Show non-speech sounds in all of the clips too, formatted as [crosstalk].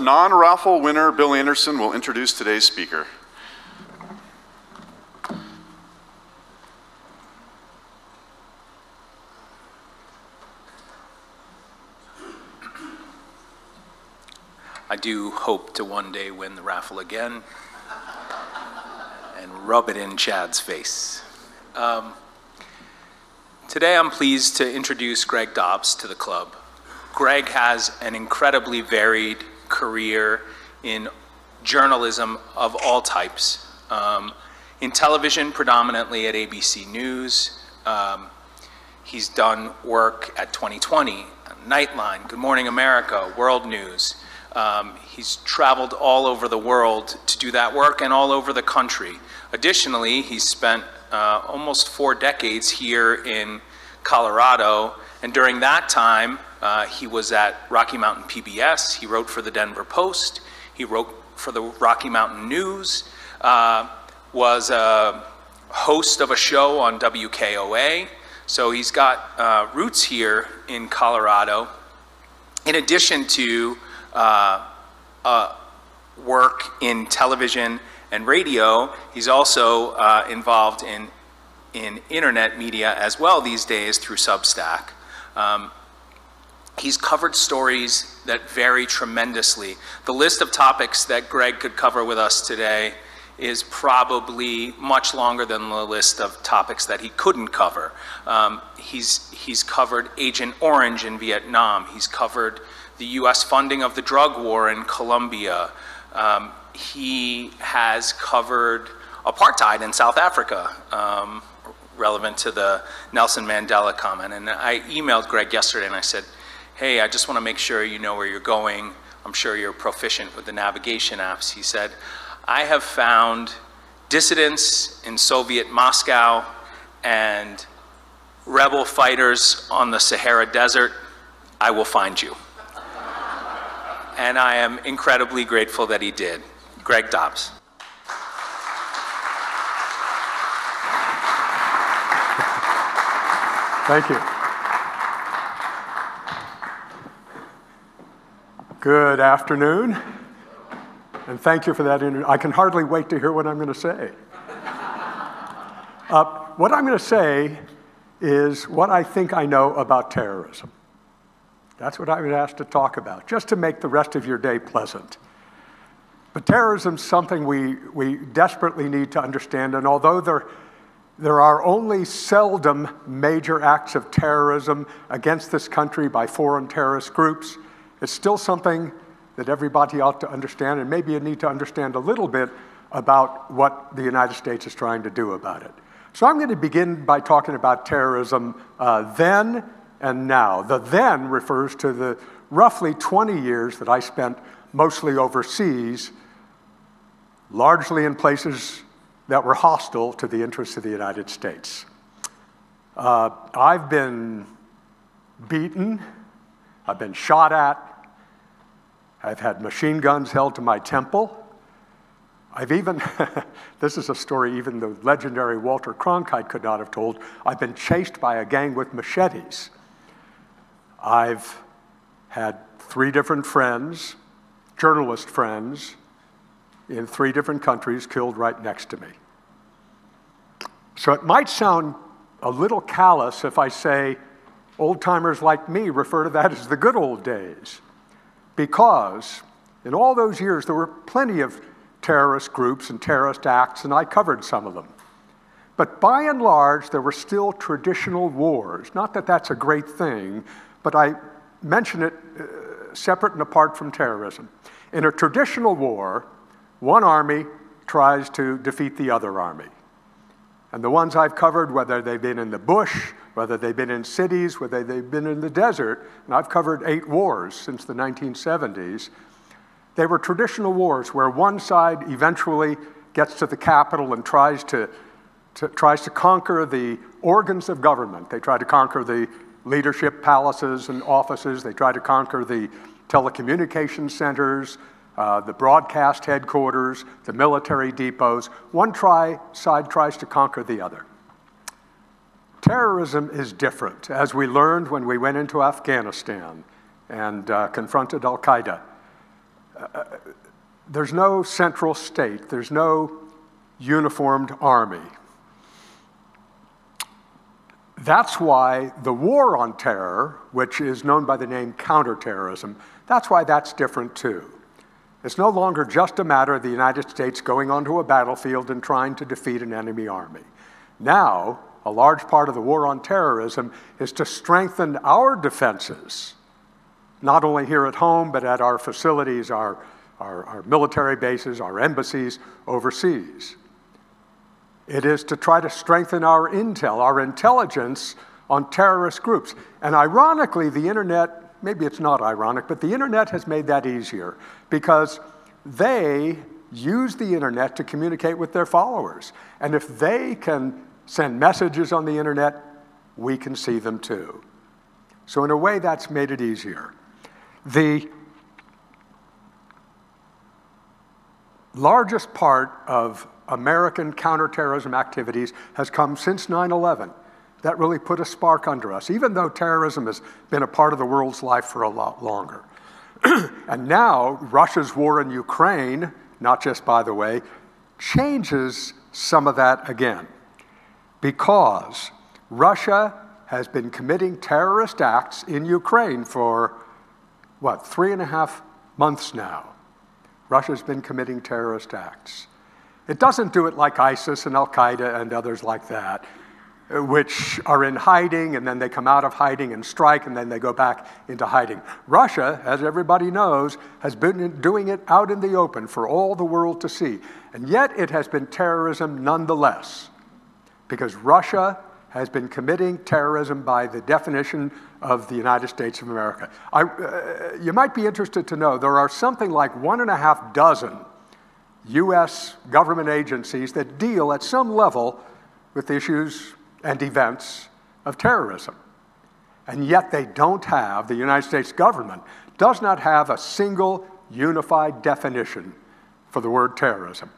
non-raffle winner Bill Anderson will introduce today's speaker. I do hope to one day win the raffle again and rub it in Chad's face. Um, today I'm pleased to introduce Greg Dobbs to the club. Greg has an incredibly varied career in journalism of all types. Um, in television, predominantly at ABC News. Um, he's done work at 2020, Nightline, Good Morning America, World News. Um, he's traveled all over the world to do that work and all over the country. Additionally, he's spent uh, almost four decades here in Colorado, and during that time, uh, he was at Rocky Mountain PBS. He wrote for the Denver Post. He wrote for the Rocky Mountain News. Uh, was a host of a show on WKOA. So he's got uh, roots here in Colorado. In addition to uh, uh, work in television and radio. He's also uh, involved in, in internet media as well these days through Substack. Um, he's covered stories that vary tremendously. The list of topics that Greg could cover with us today is probably much longer than the list of topics that he couldn't cover. Um, he's, he's covered Agent Orange in Vietnam. He's covered the U.S. funding of the drug war in Colombia. Um, he has covered apartheid in South Africa, um, relevant to the Nelson Mandela comment. And I emailed Greg yesterday and I said, hey, I just want to make sure you know where you're going. I'm sure you're proficient with the navigation apps. He said, I have found dissidents in Soviet Moscow and rebel fighters on the Sahara Desert. I will find you [laughs] and I am incredibly grateful that he did. Greg Dobbs. Thank you. Good afternoon, and thank you for that interview. I can hardly wait to hear what I'm going to say. Uh, what I'm going to say is what I think I know about terrorism. That's what I was asked to talk about, just to make the rest of your day pleasant. But terrorism is something we, we desperately need to understand, and although there, there are only seldom major acts of terrorism against this country by foreign terrorist groups, it's still something that everybody ought to understand, and maybe you need to understand a little bit about what the United States is trying to do about it. So I'm going to begin by talking about terrorism uh, then and now. The then refers to the roughly 20 years that I spent mostly overseas, largely in places that were hostile to the interests of the United States. Uh, I've been beaten, I've been shot at, I've had machine guns held to my temple. I've even, [laughs] this is a story even the legendary Walter Cronkite could not have told. I've been chased by a gang with machetes. I've had three different friends, journalist friends, in three different countries killed right next to me. So it might sound a little callous if I say old timers like me refer to that as the good old days, because in all those years there were plenty of terrorist groups and terrorist acts, and I covered some of them. But by and large, there were still traditional wars. Not that that's a great thing, but I mention it uh, separate and apart from terrorism. In a traditional war, one army tries to defeat the other army. And the ones I've covered, whether they've been in the bush, whether they've been in cities, whether they've been in the desert, and I've covered eight wars since the 1970s, they were traditional wars where one side eventually gets to the capital and tries to, to, tries to conquer the organs of government. They try to conquer the leadership palaces and offices. They try to conquer the telecommunication centers, uh, the broadcast headquarters, the military depots. One try, side tries to conquer the other. Terrorism is different, as we learned when we went into Afghanistan and uh, confronted Al Qaeda. uh, there's no central state, there's no uniformed army. That's why the war on terror, which is known by the name counterterrorism, that's why that's different too. It's no longer just a matter of the United States going onto a battlefield and trying to defeat an enemy army. Now, a large part of the war on terrorism is to strengthen our defenses, not only here at home, but at our facilities, our, our, our military bases, our embassies overseas. It is to try to strengthen our intel, our intelligence on terrorist groups. And ironically, the internet, maybe it's not ironic, but the internet has made that easier because they use the internet to communicate with their followers. And if they can send messages on the internet, we can see them too. So, in a way, that's made it easier. The largest part of American counterterrorism activities has come since 9 11. That really put a spark under us, even though terrorism has been a part of the world's life for a lot longer. [clears throat] and now, Russia's war in Ukraine, not just by the way, changes some of that again. Because Russia has been committing terrorist acts in Ukraine for, what, three and a half months now. Russia's been committing terrorist acts. It doesn't do it like ISIS and Al Qaeda and others like that, which are in hiding and then they come out of hiding and strike and then they go back into hiding. Russia, as everybody knows, has been doing it out in the open for all the world to see. And yet it has been terrorism nonetheless, because Russia has been committing terrorism by the definition of the United States of America. I, uh, you might be interested to know there are something like one and a half dozen U.S. government agencies that deal at some level with issues and events of terrorism. And yet they don't have, the United States government does not have a single unified definition for the word terrorism.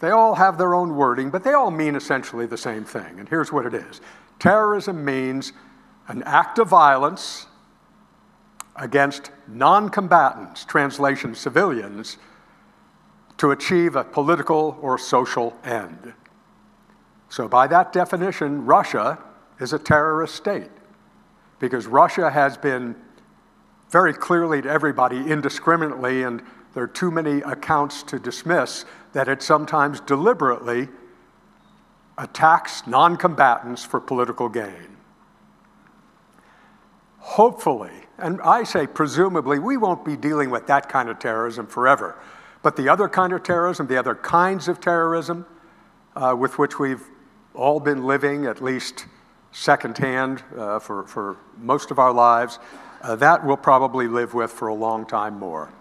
They all have their own wording, but they all mean essentially the same thing. And here's what it is terrorism means an act of violence against non combatants, translation civilians, to achieve a political or social end. So, by that definition, Russia is a terrorist state because Russia has been very clearly to everybody indiscriminately, and there are too many accounts to dismiss that it sometimes deliberately attacks non combatants for political gain. Hopefully, and I say presumably, we won't be dealing with that kind of terrorism forever. But the other kind of terrorism, the other kinds of terrorism uh, with which we've all been living, at least secondhand uh, for, for most of our lives, uh, that we'll probably live with for a long time more.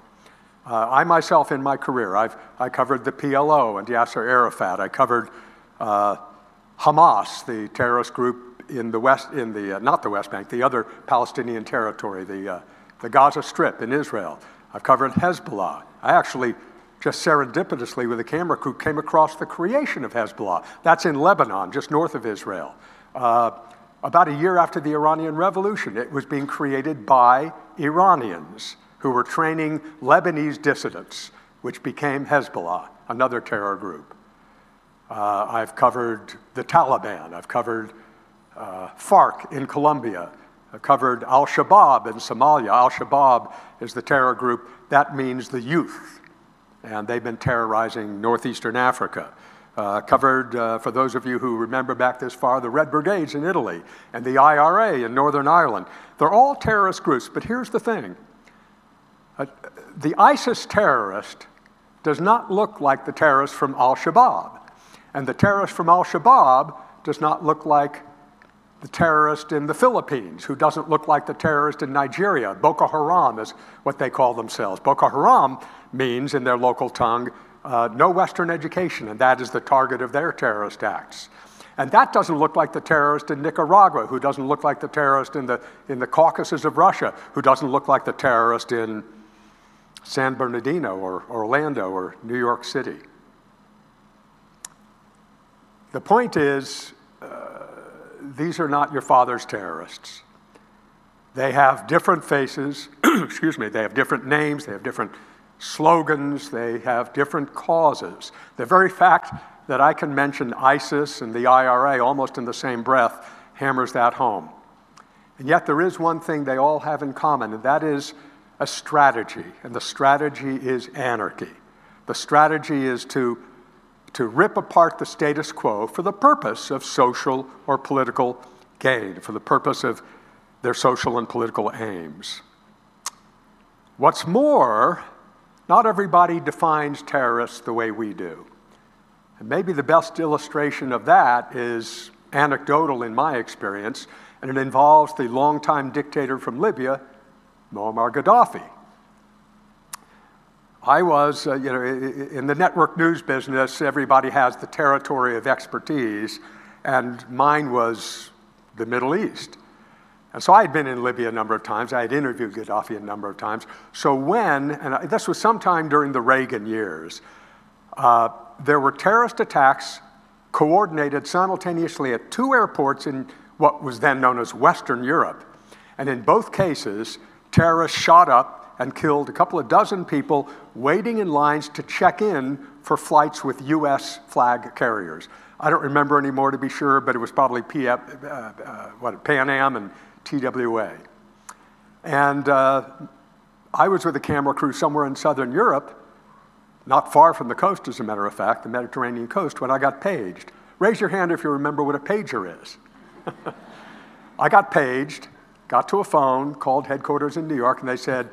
Uh, I myself, in my career, I've I covered the PLO and Yasser Arafat. I covered uh, Hamas, the terrorist group in the West, in the uh, not the West Bank, the other Palestinian territory, the the Gaza Strip in Israel. I've covered Hezbollah. I actually just serendipitously with a camera crew, came across the creation of Hezbollah. That's in Lebanon, just north of Israel. Uh, about a year after the Iranian Revolution, it was being created by Iranians who were training Lebanese dissidents, which became Hezbollah, another terror group. Uh, I've covered the Taliban, I've covered uh, FARC in Colombia, I've covered Al Shabaab in Somalia. Al Shabaab is the terror group, that means the youth and they've been terrorizing northeastern Africa. Uh, covered, uh, for those of you who remember back this far, the Red Brigades in Italy and the IRA in Northern Ireland. They're all terrorist groups, but here's the thing uh, the ISIS terrorist does not look like the terrorist from Al Shabaab, and the terrorist from Al Shabaab does not look like the terrorist in the Philippines, who doesn't look like the terrorist in Nigeria. Boko Haram is what they call themselves. Boko Haram means, in their local tongue, uh, no Western education, and that is the target of their terrorist acts. And that doesn't look like the terrorist in Nicaragua, who doesn't look like the terrorist in the, in the Caucasus of Russia, who doesn't look like the terrorist in San Bernardino or Orlando or New York City. The point is, uh, these are not your father's terrorists. They have different faces, [clears throat] excuse me, they have different names, they have different slogans, they have different causes. The very fact that I can mention ISIS and the IRA almost in the same breath hammers that home. And yet, there is one thing they all have in common, and that is a strategy. And the strategy is anarchy. The strategy is to, to rip apart the status quo for the purpose of social or political gain, for the purpose of their social and political aims. What's more, not everybody defines terrorists the way we do. And maybe the best illustration of that is anecdotal in my experience, and it involves the longtime dictator from Libya, Muammar Gaddafi. I was, uh, you know, in the network news business, everybody has the territory of expertise, and mine was the Middle East. And so I had been in Libya a number of times. I had interviewed Gaddafi a number of times. So when, and this was sometime during the Reagan years, uh, there were terrorist attacks coordinated simultaneously at two airports in what was then known as Western Europe. And in both cases, terrorists shot up and killed a couple of dozen people waiting in lines to check in for flights with US flag carriers. I don't remember anymore to be sure, but it was probably PF, uh, uh, what, Pan Am and TWA. And uh, I was with a camera crew somewhere in southern Europe, not far from the coast, as a matter of fact, the Mediterranean coast, when I got paged. Raise your hand if you remember what a pager is. [laughs] I got paged, got to a phone, called headquarters in New York, and they said,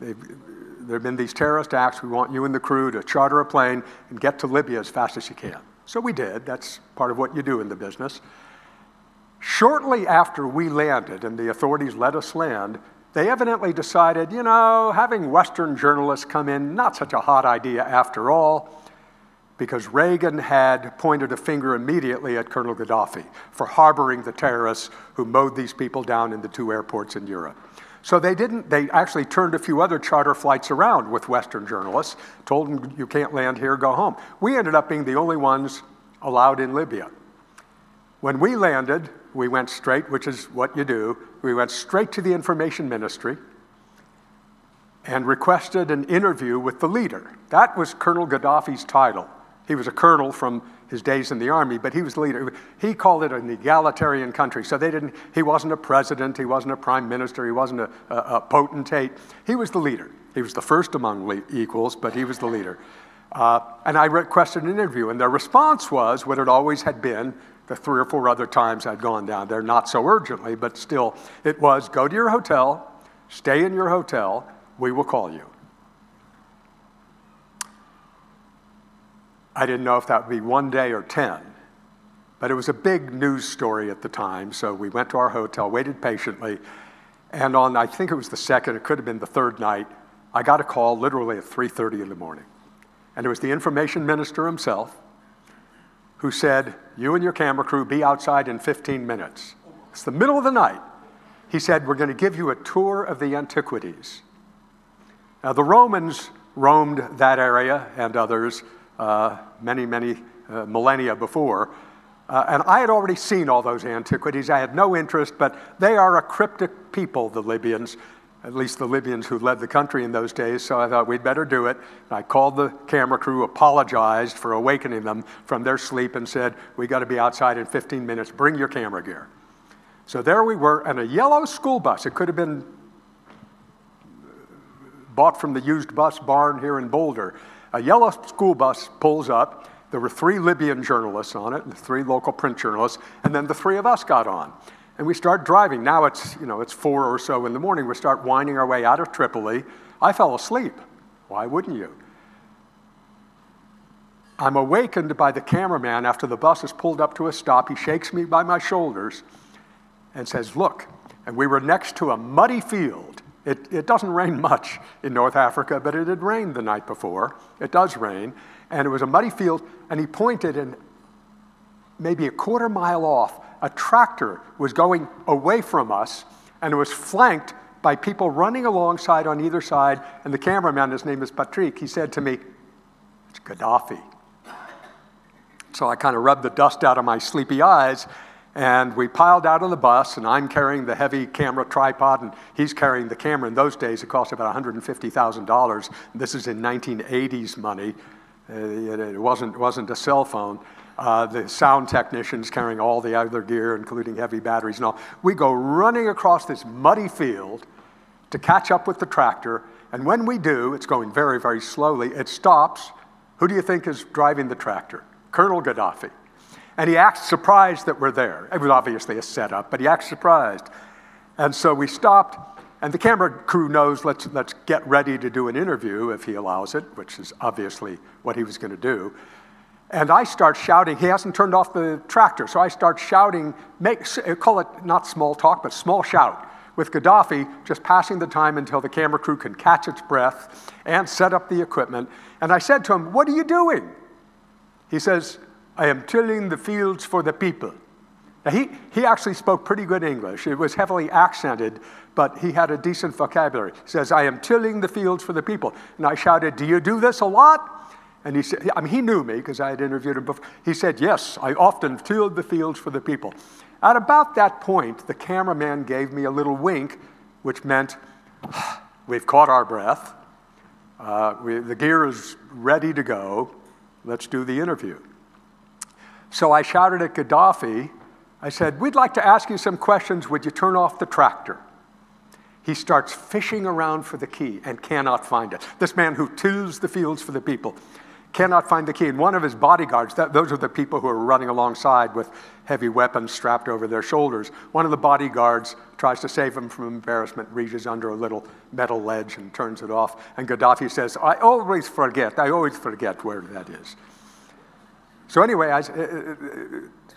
there have been these terrorist acts. We want you and the crew to charter a plane and get to Libya as fast as you can. So we did. That's part of what you do in the business. Shortly after we landed and the authorities let us land, they evidently decided, you know, having Western journalists come in, not such a hot idea after all, because Reagan had pointed a finger immediately at Colonel Gaddafi for harboring the terrorists who mowed these people down in the two airports in Europe. So they didn't, they actually turned a few other charter flights around with Western journalists, told them, you can't land here, go home. We ended up being the only ones allowed in Libya. When we landed, we went straight, which is what you do, we went straight to the information ministry and requested an interview with the leader. That was Colonel Gaddafi's title. He was a colonel from his days in the army, but he was the leader. He called it an egalitarian country. So they didn't, he wasn't a president, he wasn't a prime minister, he wasn't a, a, a potentate. He was the leader. He was the first among equals, but he was the leader. Uh, and I requested an interview, and their response was what it always had been the three or four other times I'd gone down there, not so urgently, but still, it was go to your hotel, stay in your hotel, we will call you. I didn't know if that would be one day or 10, but it was a big news story at the time. So we went to our hotel, waited patiently, and on, I think it was the second, it could have been the third night, I got a call literally at 3.30 in the morning. And it was the information minister himself who said, you and your camera crew be outside in 15 minutes. It's the middle of the night. He said, we're going to give you a tour of the antiquities. Now, the Romans roamed that area and others many, many uh, millennia before. Uh, and I had already seen all those antiquities. I had no interest, but they are a cryptic people, the Libyans, at least the Libyans who led the country in those days, so I thought we'd better do it. I called the camera crew, apologized for awakening them from their sleep, and said, We got to be outside in 15 minutes, bring your camera gear. So there we were, and a yellow school bus, it could have been bought from the used bus barn here in Boulder, a yellow school bus pulls up. There were three Libyan journalists on it, and three local print journalists, and then the three of us got on. And we start driving. Now it's, you know, it's four or so in the morning. We start winding our way out of Tripoli. I fell asleep. Why wouldn't you? I'm awakened by the cameraman after the bus is pulled up to a stop. He shakes me by my shoulders and says, Look. And we were next to a muddy field it, it doesn't rain much in North Africa, but it had rained the night before. It does rain. And it was a muddy field, and he pointed, and maybe a quarter mile off, a tractor was going away from us, and it was flanked by people running alongside on either side. And the cameraman, his name is Patrick, he said to me, It's Gaddafi. So I kind of rubbed the dust out of my sleepy eyes And we piled out of the bus, and I'm carrying the heavy camera tripod, and he's carrying the camera. In those days, it cost about $150,000. This is in 1980s money. Uh, it wasn't, wasn't a cell phone. Uh, the sound technicians carrying all the other gear, including heavy batteries and all. We go running across this muddy field to catch up with the tractor, and when we do, it's going very, very slowly, it stops. Who do you think is driving the tractor? Colonel Gaddafi. And he acts surprised that we're there. It was obviously a setup, but he acts surprised. And so we stopped, and the camera crew knows let's, let's get ready to do an interview if he allows it, which is obviously what he was going to do. And I start shouting, he hasn't turned off the tractor, so I start shouting, make, call it not small talk, but small shout, with Gaddafi just passing the time until the camera crew can catch its breath and set up the equipment. And I said to him, What are you doing? He says, I am tilling the fields for the people. Now, he, he actually spoke pretty good English. It was heavily accented, but he had a decent vocabulary. He says, I am tilling the fields for the people. And I shouted, Do you do this a lot? And he said, I mean, he knew me because I had interviewed him before. He said, Yes, I often tilled the fields for the people. At about that point, the cameraman gave me a little wink, which meant, [sighs] We've caught our breath. Uh, we, the gear is ready to go. Let's do the interview. So I shouted at Gaddafi, I said, We'd like to ask you some questions. Would you turn off the tractor? He starts fishing around for the key and cannot find it. This man who tills the fields for the people cannot find the key. And one of his bodyguards, that, those are the people who are running alongside with heavy weapons strapped over their shoulders. One of the bodyguards tries to save him from embarrassment, reaches under a little metal ledge and turns it off. And Gaddafi says, I always forget, I always forget where that is. So, anyway, I,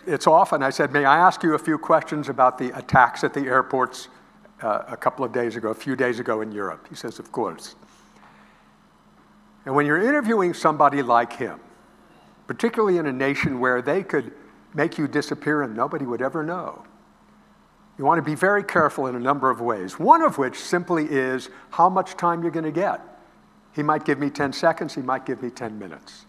it's often I said, May I ask you a few questions about the attacks at the airports uh, a couple of days ago, a few days ago in Europe? He says, Of course. And when you're interviewing somebody like him, particularly in a nation where they could make you disappear and nobody would ever know, you want to be very careful in a number of ways. One of which simply is how much time you're going to get. He might give me 10 seconds, he might give me 10 minutes.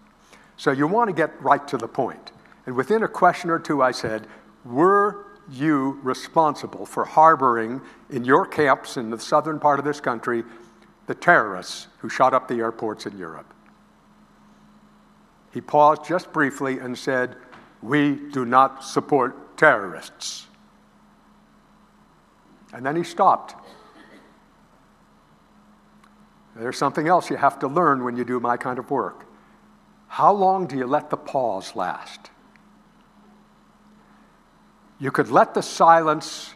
So you want to get right to the point. And within a question or two, I said, Were you responsible for harboring in your camps in the southern part of this country the terrorists who shot up the airports in Europe? He paused just briefly and said, We do not support terrorists. And then he stopped. There's something else you have to learn when you do my kind of work. How long do you let the pause last? You could let the silence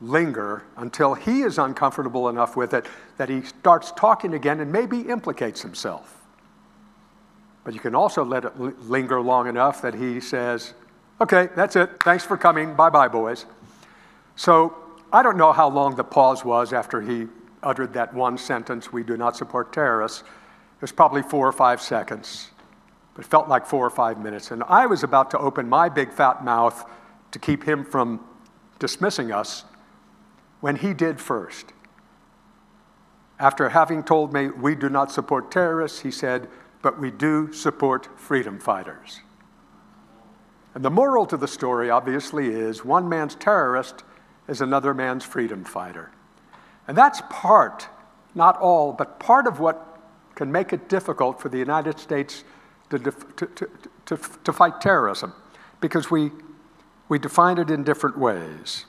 linger until he is uncomfortable enough with it that he starts talking again and maybe implicates himself. But you can also let it linger long enough that he says, Okay, that's it. Thanks for coming. Bye bye, boys. So I don't know how long the pause was after he uttered that one sentence, We do not support terrorists. It was probably four or five seconds, but it felt like four or five minutes. And I was about to open my big fat mouth to keep him from dismissing us when he did first. After having told me we do not support terrorists, he said, but we do support freedom fighters. And the moral to the story, obviously, is one man's terrorist is another man's freedom fighter. And that's part, not all, but part of what can make it difficult for the United States to, to, to, to, fight terrorism because we, we define it in different ways.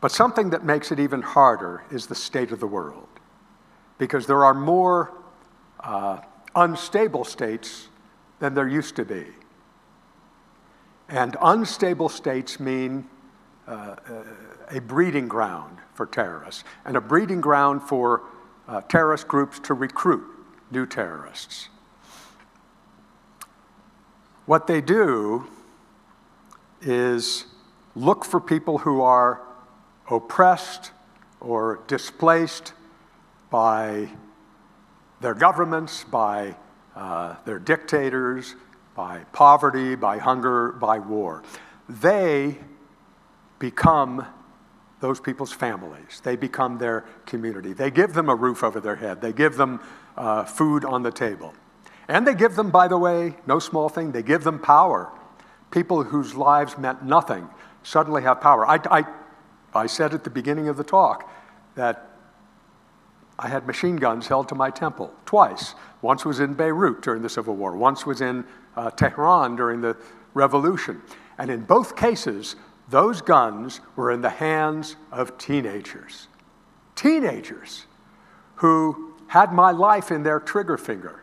But something that makes it even harder is the state of the world because there are more uh, unstable states than there used to be. And unstable states mean uh, uh a breeding ground for terrorists and a breeding ground for uh, terrorist groups to recruit new terrorists. What they do is look for people who are oppressed or displaced by their governments, by uh, their dictators, by poverty, by hunger, by war. They become those people's families. They become their community. They give them a roof over their head. They give them uh, food on the table. And they give them, by the way, no small thing, they give them power. people whose lives meant nothing suddenly have power. I, I, I said at the beginning of the talk that I had machine guns held to my temple twice. Once was in Beirut during the Civil War, once was in uh, Tehran during the Revolution. And in both cases, those guns were in the hands of teenagers. Teenagers who had my life in their trigger finger.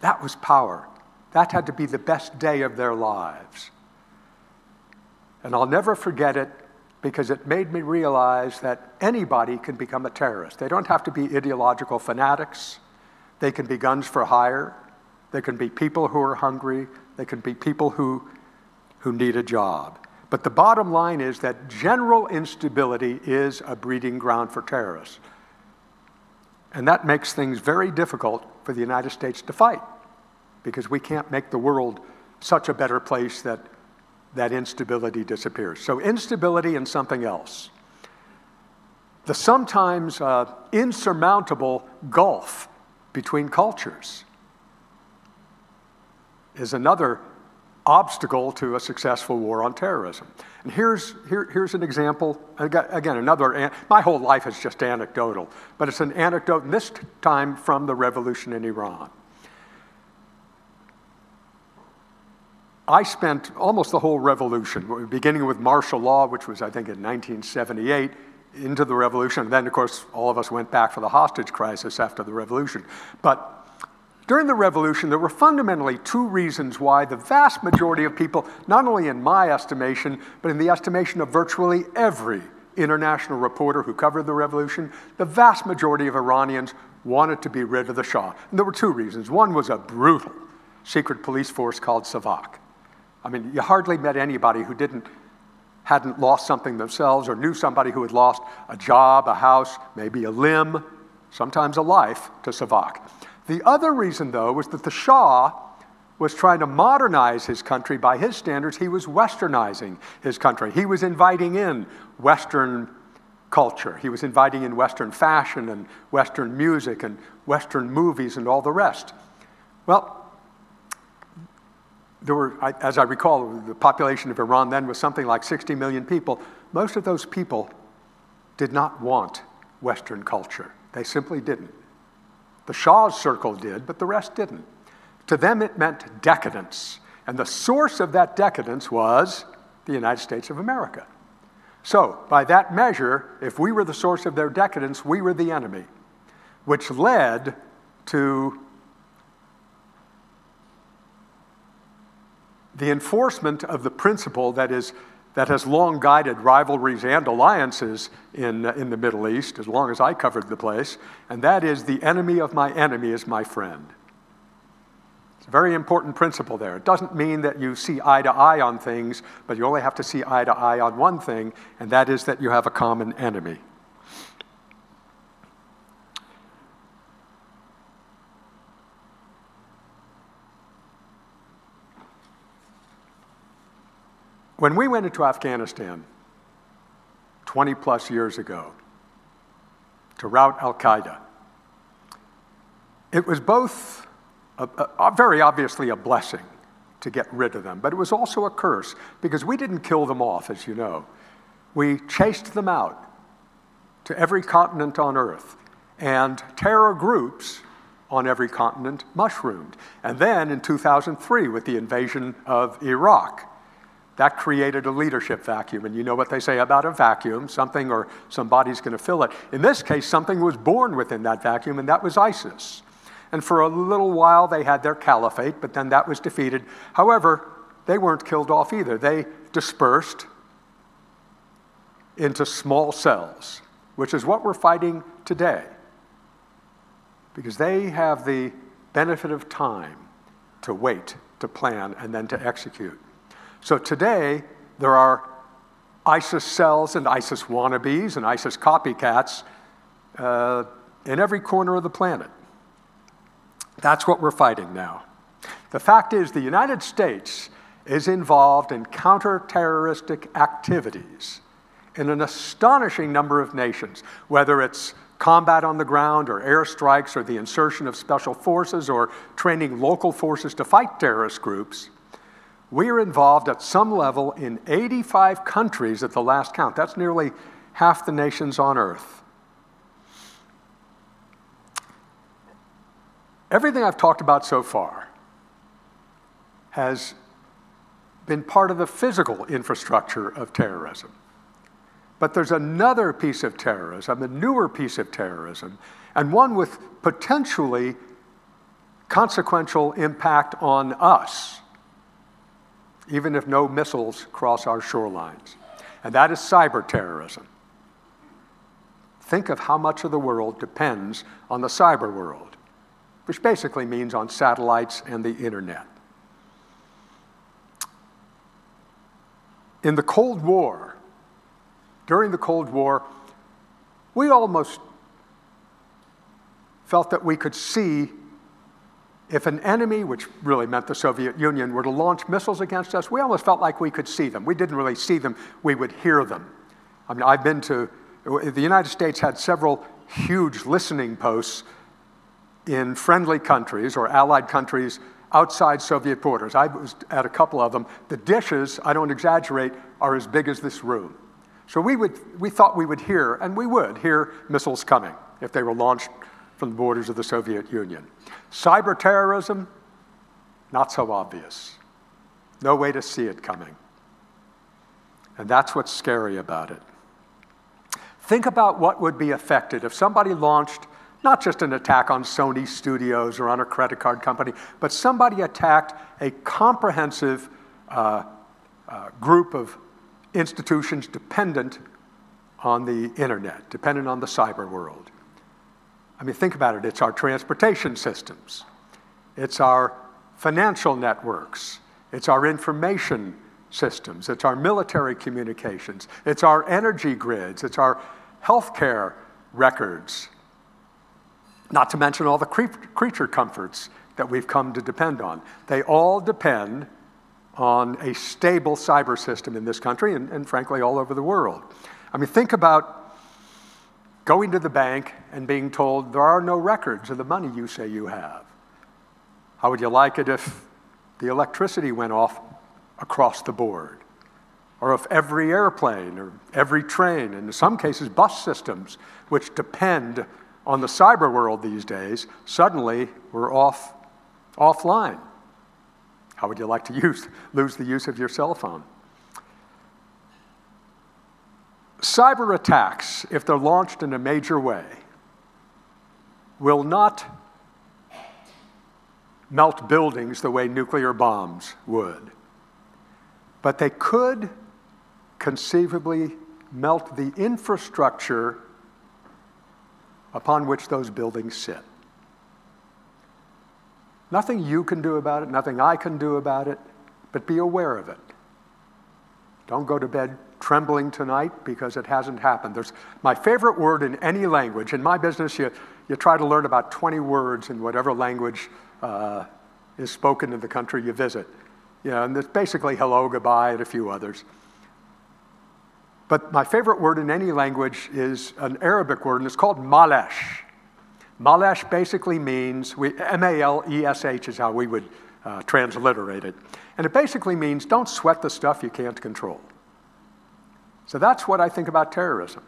That was power. That had to be the best day of their lives. And I'll never forget it because it made me realize that anybody can become a terrorist. They don't have to be ideological fanatics. They can be guns for hire. They can be people who are hungry. They can be people who, who need a job. But the bottom line is that general instability is a breeding ground for terrorists. And that makes things very difficult for the United States to fight because we can't make the world such a better place that that instability disappears. So, instability and something else. The sometimes uh, insurmountable gulf between cultures is another obstacle to a successful war on terrorism. And here's, here, here's an example. Again, another, my whole life is just anecdotal, but it's an anecdote, and this time from the revolution in Iran. I spent almost the whole revolution, beginning with martial law, which was, I think, in 1978, into the revolution. And then, of course, all of us went back for the hostage crisis after the revolution. But during the revolution, there were fundamentally two reasons why the vast majority of people, not only in my estimation, but in the estimation of virtually every international reporter who covered the revolution, the vast majority of Iranians wanted to be rid of the Shah. And there were two reasons. One was a brutal secret police force called Savak. I mean, you hardly met anybody who didn't hadn't lost something themselves or knew somebody who had lost a job, a house, maybe a limb, sometimes a life to Savak. The other reason, though, was that the Shah was trying to modernize his country by his standards. He was westernizing his country. He was inviting in Western culture. He was inviting in Western fashion and Western music and Western movies and all the rest. Well, there were, as I recall, the population of Iran then was something like 60 million people. Most of those people did not want Western culture. They simply didn't. The Shah's circle did, but the rest didn't. To them, it meant decadence. And the source of that decadence was the United States of America. So, by that measure, if we were the source of their decadence, we were the enemy, which led to the enforcement of the principle that, is, that has long guided rivalries and alliances in, uh, in the Middle East, as long as I covered the place, and that is the enemy of my enemy is my friend. It's a very important principle there. It doesn't mean that you see eye to eye on things, but you only have to see eye to eye on one thing, and that is that you have a common enemy. When we went into Afghanistan 20 plus years ago to rout Al Qaeda, it was both a, a, very obviously a blessing to get rid of them, but it was also a curse because we didn't kill them off, as you know. We chased them out to every continent on earth, and terror groups on every continent mushroomed. And then in 2003, with the invasion of Iraq, that created a leadership vacuum. And you know what they say about a vacuum something or somebody's going to fill it. In this case, something was born within that vacuum, and that was ISIS. And for a little while, they had their caliphate, but then that was defeated. However, they weren't killed off either. They dispersed into small cells, which is what we're fighting today. Because they have the benefit of time to wait, to plan, and then to execute. So today, there are ISIS cells and ISIS wannabes and ISIS copycats uh, in every corner of the planet. That's what we're fighting now. The fact is, the United States is involved in counter-terroristic activities in an astonishing number of nations, whether it's combat on the ground or airstrikes or the insertion of special forces or training local forces to fight terrorist groups. We are involved at some level in 85 countries at the last count. That's nearly half the nations on earth. Everything I've talked about so far has been part of the physical infrastructure of terrorism. But there's another piece of terrorism, a newer piece of terrorism, and one with potentially consequential impact on us, even if no missiles cross our shorelines. And that is cyber terrorism. Think of how much of the world depends on the cyber world, which basically means on satellites and the internet. In the Cold War, during the Cold War, we almost felt that we could see if an enemy, which really meant the Soviet Union, were to launch missiles against us, we almost felt like we could see them. We didn't really see them, we would hear them. I mean, I've been to, the United States had several huge listening posts in friendly countries or allied countries outside Soviet borders. I was at a couple of them. The dishes, I don't exaggerate, are as big as this room. So we, would, we thought we would hear, and we would hear missiles coming if they were launched from the borders of the Soviet Union. Cyber terrorism, not so obvious. No way to see it coming. And that's what's scary about it. Think about what would be affected if somebody launched not just an attack on Sony studios or on a credit card company, but somebody attacked a comprehensive uh, uh, group of institutions dependent on the internet, dependent on the cyber world. I mean, think about it. It's our transportation systems. It's our financial networks. It's our information systems. It's our military communications. It's our energy grids. It's our healthcare records. Not to mention all the creature comforts that we've come to depend on. They all depend on a stable cyber system in this country and, and frankly all over the world. I mean, think about going to the bank and being told there are no records of the money you say you have. How would you like it if the electricity went off across the board? Or if every airplane or every train, and in some cases bus systems, which depend on the cyber world these days, suddenly were off, offline? How would you like to [laughs] use, lose the use of your cell phone? Cyber attacks, if they're launched in a major way, will not melt buildings the way nuclear bombs would. But they could conceivably melt the infrastructure upon which those buildings sit. Nothing you can do about it, nothing I can do about it, but be aware of it. Don't go to bed trembling tonight because it hasn't happened. There's my favorite word in any language. In my business, you, you try to learn about 20 words in whatever language uh, is spoken in the country you visit. You know, and it's basically hello, goodbye, and a few others. But my favorite word in any language is an Arabic word, and it's called malesh. Malesh basically means, we, M-A-L-E-S-H is how we would uh, transliterate it. And it basically means don't sweat the stuff you can't control. So that's what I think about terrorism.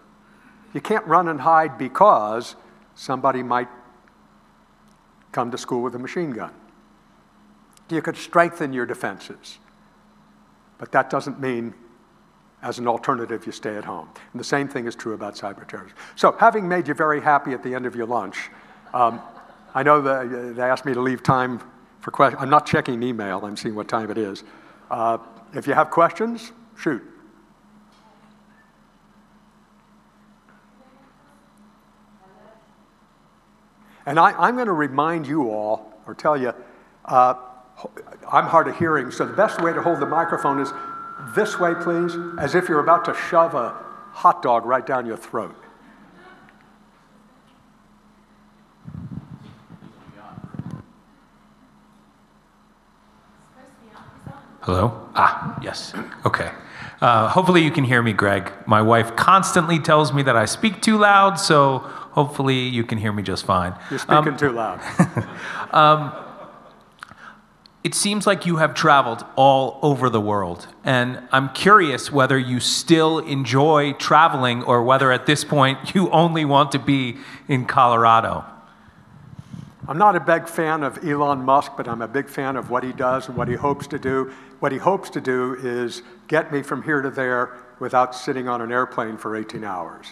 You can't run and hide because somebody might come to school with a machine gun. You could strengthen your defenses. But that doesn't mean as an alternative, you stay at home. And the same thing is true about cyber terrorism. So, having made you very happy at the end of your lunch, um, I know that they asked me to leave time for questions. I'm not checking email, I'm seeing what time it is. Uh, if you have questions, shoot. And I, am going to remind you all, or tell you, uh, I'm hard of hearing, so the best way to hold the microphone is this way, please, as if you're about to shove a hot dog right down your throat. Hello? Ah, yes. Okay. Uh, hopefully you can hear me, Greg. My wife constantly tells me that I speak too loud, so hopefully you can hear me just fine. You're speaking um, too loud. [laughs] um, It seems like you have traveled all over the world, and I'm curious whether you still enjoy traveling or whether at this point [laughs] you only want to be in Colorado. I'm not a big fan of Elon Musk, but I'm a big fan of what he does and what he hopes to do. What he hopes to do is get me from here to there without sitting on an airplane for 18 hours.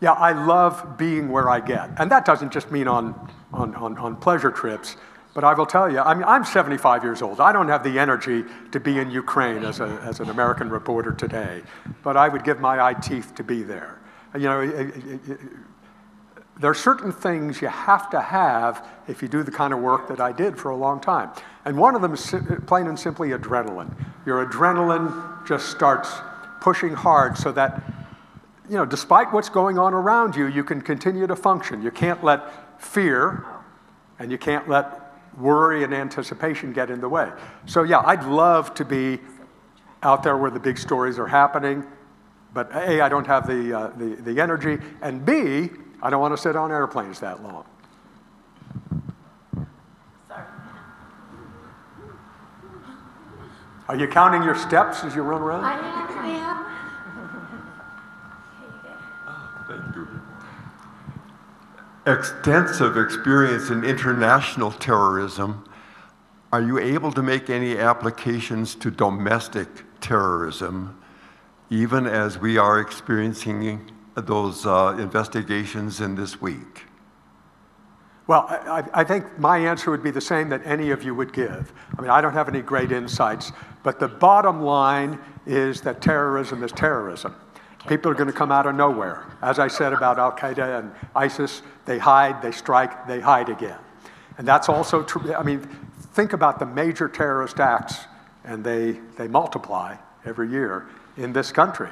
Yeah, I love being where I get. And that doesn't just mean on, on, on, on pleasure trips. But I will tell you, I mean, I'm 75 years old. I don't have the energy to be in Ukraine as, a, as an American reporter today, but I would give my eye teeth to be there. You know, it, it, it, there are certain things you have to have if you do the kind of work that I did for a long time. And one of them is plain and simply adrenaline. Your adrenaline just starts pushing hard so that, you know, despite what's going on around you, you can continue to function. You can't let fear and you can't let worry and anticipation get in the way. So, yeah, I'd love to be out there where the big stories are happening, but A, I don't have the, uh, the, the energy, and B, I don't want to sit on airplanes that long. Are you counting your steps as you run around? I am, I am. Thank you extensive experience in international terrorism, are you able to make any applications to domestic terrorism, even as we are experiencing those uh, investigations in this week? Well, I, I, think my answer would be the same that any of you would give. I mean, I don't have any great insights, but the bottom line is that terrorism is terrorism. People are going to come out of nowhere. As I said about Al Qaeda and ISIS, they hide, they strike, they hide again. And that's also true. I mean, think about the major terrorist acts, and they, they multiply every year in this country.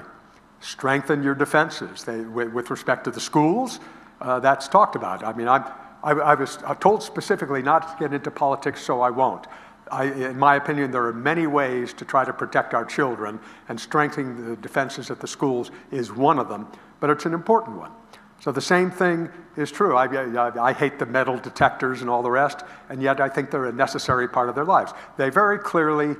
Strengthen your defenses. They, with, with respect to the schools, uh, that's talked about. I mean, I'm, I, I was told specifically not to get into politics, so I won't. I, in my opinion, there are many ways to try to protect our children, and strengthening the defenses at the schools is one of them, but it's an important one. So the same thing is true. I, I, I, hate the metal detectors and all the rest, and yet I think they're a necessary part of their lives. They very clearly,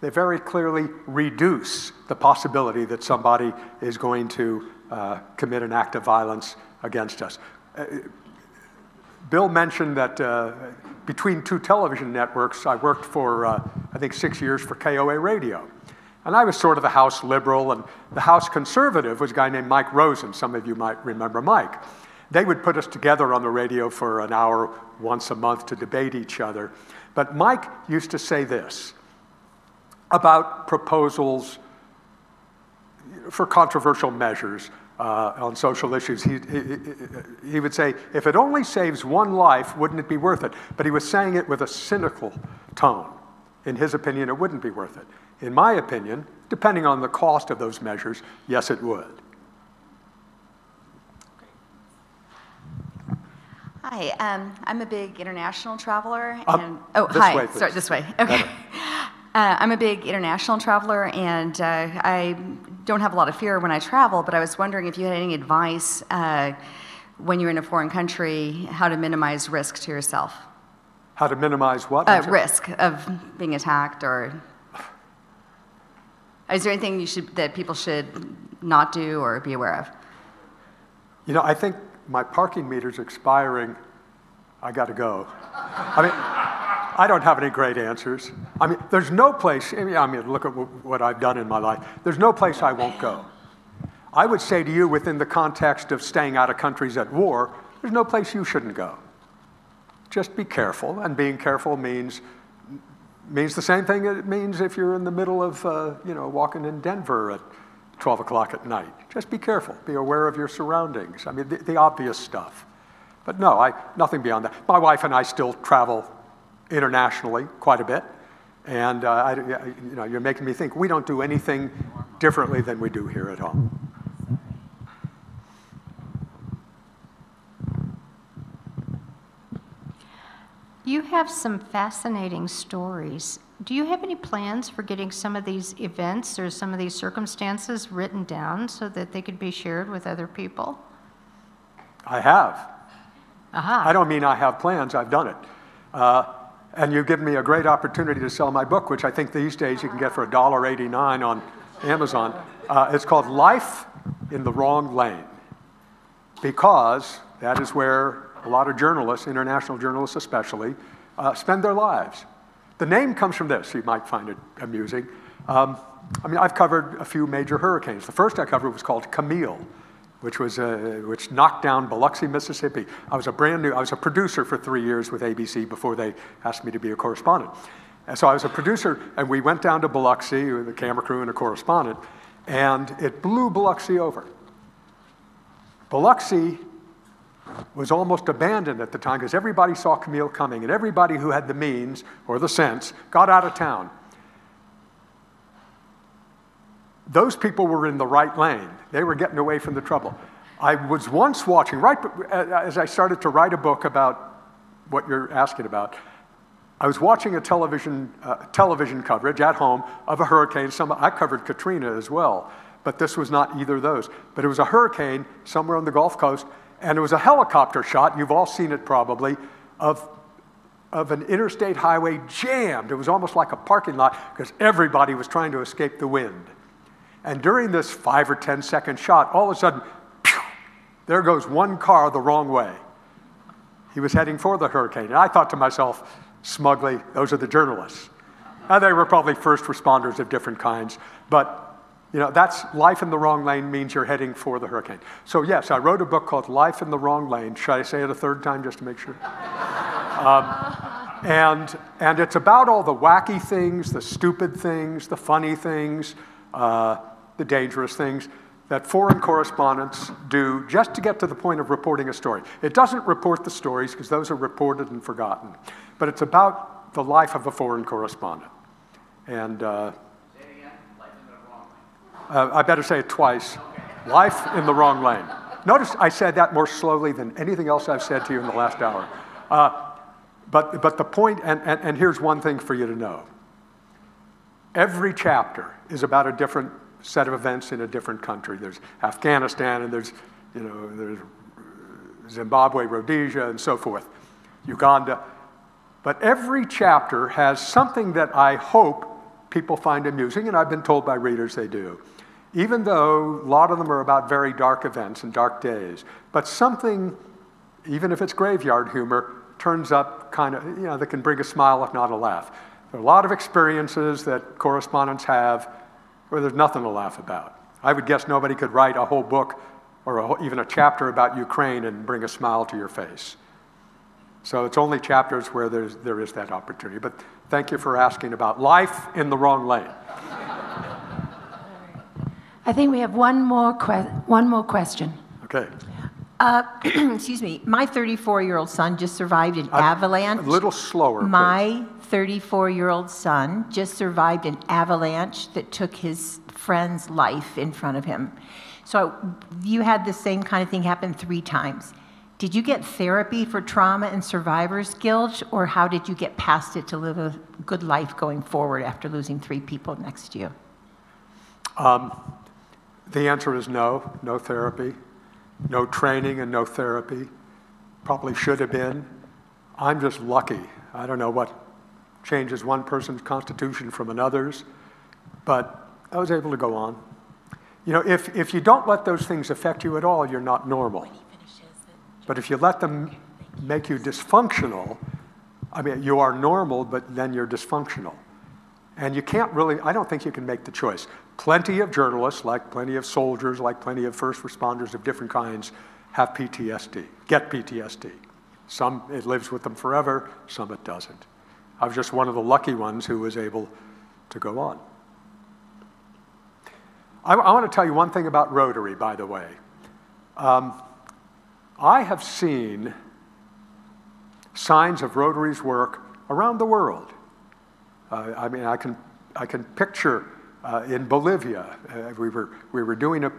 they very clearly reduce the possibility that somebody is going to uh, commit an act of violence against us. Uh, Bill mentioned that uh, between two television networks, I worked for, uh, I think, six years for KOA Radio. And I was sort of the House liberal, and the House conservative was a guy named Mike Rosen. Some of you might remember Mike. They would put us together on the radio for an hour once a month to debate each other. But Mike used to say this about proposals for controversial measures uh, on social issues. He, he, he, would say, if it only saves one life, wouldn't it be worth it? But he was saying it with a cynical tone. In his opinion, it wouldn't be worth it. In my opinion, depending on the cost of those measures, yes, it would. Hi, um, I'm a big international traveler. And oh, hi. Way, Sorry, this way. Okay. Uh, I'm a big international traveler, and uh, I don't have a lot of fear when I travel, but I was wondering if you had any advice uh, when you're in a foreign country, how to minimize risk to yourself. How to minimize what? Uh, risk of being attacked, or is there anything you should, that people should not do or be aware of? You know, I think my parking meter's expiring. I got to go. I mean. I don't have any great answers. I mean, there's no place, I mean, look at what I've done in my life. There's no place I won't go. I would say to you, within the context of staying out of countries at war, there's no place you shouldn't go. Just be careful, and being careful means means the same thing it means if you're in the middle of, uh, you know, walking in Denver at 12 o'clock at night. Just be careful. Be aware of your surroundings. I mean, the, the obvious stuff. But no, I, nothing beyond that. My wife and I still travel internationally quite a bit. And uh, I, you know, you're making me think we don't do anything differently than we do here at home. You have some fascinating stories. Do you have any plans for getting some of these events or some of these circumstances written down so that they could be shared with other people? I have. Aha. I don't mean I have plans, I've done it. Uh, and you've given me a great opportunity to sell my book, which I think these days you can get for $1.89 on Amazon. Uh, it's called Life in the Wrong Lane, because that is where a lot of journalists, international journalists especially, uh, spend their lives. The name comes from this, you might find it amusing. Um, I mean, I've covered a few major hurricanes. The first I covered was called Camille, which, was, uh, which knocked down Biloxi, Mississippi. I was a brand new, I was a producer for three years with ABC before they asked me to be a correspondent. And so I was a producer, and we went down to Biloxi with a camera crew and a correspondent, and it blew Biloxi over. Biloxi was almost abandoned at the time because everybody saw Camille coming, and everybody who had the means or the sense got out of town. Those people were in the right lane. They were getting away from the trouble. I was once watching, right as I started to write a book about what you're asking about, I was watching a television, uh, television coverage at home of a hurricane. Some, I covered Katrina as well, but this was not either of those. But it was a hurricane somewhere on the Gulf Coast, and it was a helicopter shot, you've all seen it probably, of, of an interstate highway jammed. It was almost like a parking lot because everybody was trying to escape the wind. And during this five or ten second shot, all of a sudden, pew, there goes one car the wrong way. He was heading for the hurricane. And I thought to myself, smugly, those are the journalists. Now, they were probably first responders of different kinds, but you know, that's life in the wrong lane means you're heading for the hurricane. So, yes, I wrote a book called Life in the Wrong Lane. Should I say it a third time just to make sure? [laughs] um, and, and it's about all the wacky things, the stupid things, the funny things, uh, the dangerous things that foreign correspondents do just to get to the point of reporting a story. It doesn't report the stories because those are reported and forgotten, but it's about the life of a foreign correspondent. And uh, uh, I better say it twice. Life in the wrong lane. Notice I said that more slowly than anything else I've said to you in the last hour. Uh, but, but the point, and, and, and here's one thing for you to know every chapter is about a different set of events in a different country. There's Afghanistan, and there's, you know, there's Zimbabwe, Rhodesia, and so forth, Uganda. But every chapter has something that I hope people find amusing, and I've been told by readers they do even though a lot of them are about very dark events and dark days. But something, even if it's graveyard humor, turns up kind of, you know, that can bring a smile, if not a laugh. There are a lot of experiences that correspondents have where there's nothing to laugh about. I would guess nobody could write a whole book or a, even a chapter about Ukraine and bring a smile to your face. So it's only chapters where there's, there is that opportunity. But thank you for asking about life in the wrong lane. I think we have one more, que- one more question. Okay. Uh, [clears throat] excuse me. My 34 year old son just survived an avalanche. A little slower. My 34 year old son just survived an avalanche that took his friend's life in front of him. So you had the same kind of thing happen three times. Did you get therapy for trauma and survivor's guilt, or how did you get past it to live a good life going forward after losing three people next to you? Um, the answer is no, no therapy, no training and no therapy. Probably should have been. I'm just lucky. I don't know what changes one person's constitution from another's, but I was able to go on. You know, if, if you don't let those things affect you at all, you're not normal. But if you let them make you dysfunctional, I mean, you are normal, but then you're dysfunctional. And you can't really, I don't think you can make the choice. Plenty of journalists, like plenty of soldiers, like plenty of first responders of different kinds, have PTSD, get PTSD. Some, it lives with them forever, some it doesn't. I was just one of the lucky ones who was able to go on. I, I want to tell you one thing about Rotary, by the way. Um, I have seen signs of Rotary's work around the world. Uh, I mean, I can, I can picture uh, in Bolivia, uh, we, were, we were doing a,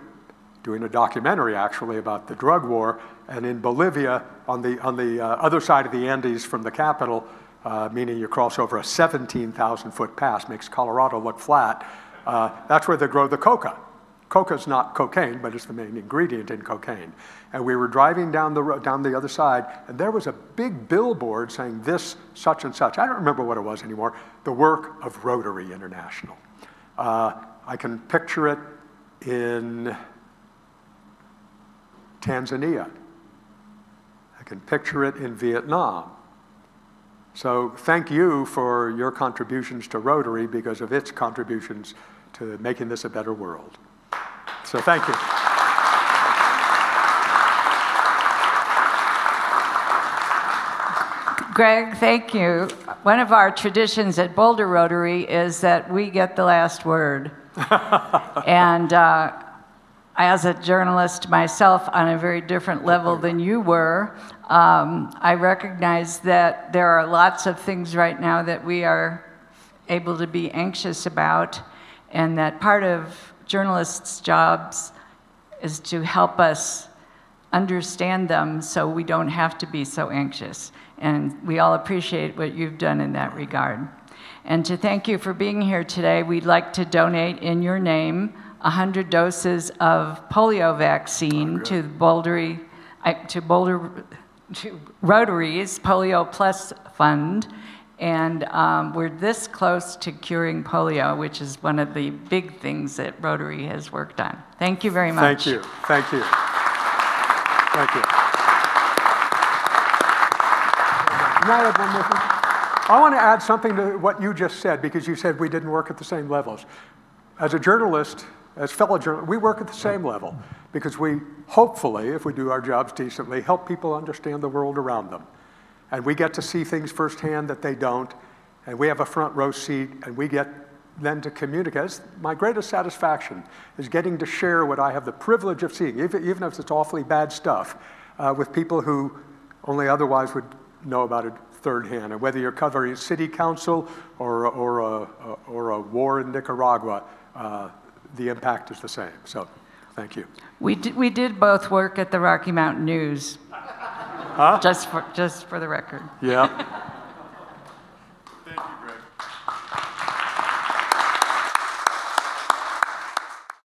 doing a documentary actually about the drug war, and in Bolivia, on the, on the uh, other side of the Andes from the capital, uh, meaning you cross over a 17,000 foot pass, makes Colorado look flat, uh, that's where they grow the coca. Coca's not cocaine, but it's the main ingredient in cocaine. And we were driving down the road, down the other side, and there was a big billboard saying this, such and such. I don't remember what it was anymore. The work of Rotary International. Uh, I can picture it in Tanzania. I can picture it in Vietnam. So thank you for your contributions to Rotary because of its contributions to making this a better world. So thank you. Greg, thank you. One of our traditions at Boulder Rotary is that we get the last word. [laughs] and uh, as a journalist myself on a very different level than you were, um, I recognize that there are lots of things right now that we are able to be anxious about, and that part of journalists' jobs is to help us understand them so we don't have to be so anxious. And we all appreciate what you've done in that regard. And to thank you for being here today, we'd like to donate in your name 100 doses of polio vaccine to Boulder, uh, to Boulder, to Rotary's Polio Plus Fund. And um, we're this close to curing polio, which is one of the big things that Rotary has worked on. Thank you very much. Thank you. Thank you. Thank you. I add one more thing? I want to add something to what you just said because you said we didn't work at the same levels. As a journalist, as fellow journalists, we work at the same level because we hopefully, if we do our jobs decently, help people understand the world around them. And we get to see things firsthand that they don't, and we have a front row seat, and we get then to communicate. My greatest satisfaction is getting to share what I have the privilege of seeing, even, even if it's awfully bad stuff, uh, with people who only otherwise would know about it third hand. And whether you're covering a city council or, or, a, or a war in Nicaragua, uh, the impact is the same. So thank you. We did, we did both work at the Rocky Mountain News. Huh? Just for, just for the record. Yeah. [laughs]